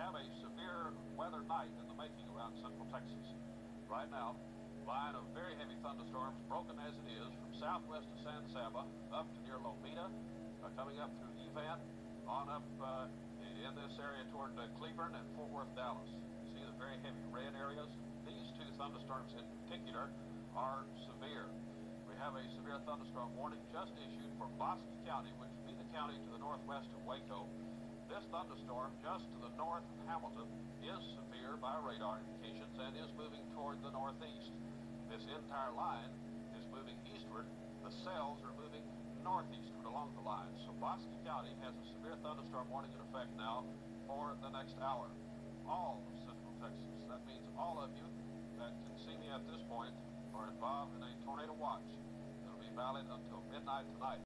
have a severe weather night in the making around central Texas. Right now, line of very heavy thunderstorms, broken as it is, from southwest of San Saba up to near Lometa, uh, coming up through Evant, on up uh, in this area toward uh, Cleburne and Fort Worth, Dallas. You see the very heavy red areas? These two thunderstorms in particular are severe. We have a severe thunderstorm warning just issued for Bosque County, which would be the county to the northwest of Waco. This thunderstorm just to the north of Hamilton is severe by radar indications and is moving toward the northeast. This entire line is moving eastward. The cells are moving northeastward along the line. So Bosque County has a severe thunderstorm warning in effect now for the next hour. All of central Texas, that means all of you that can see me at this point, are involved in a tornado watch. It'll be valid until midnight tonight.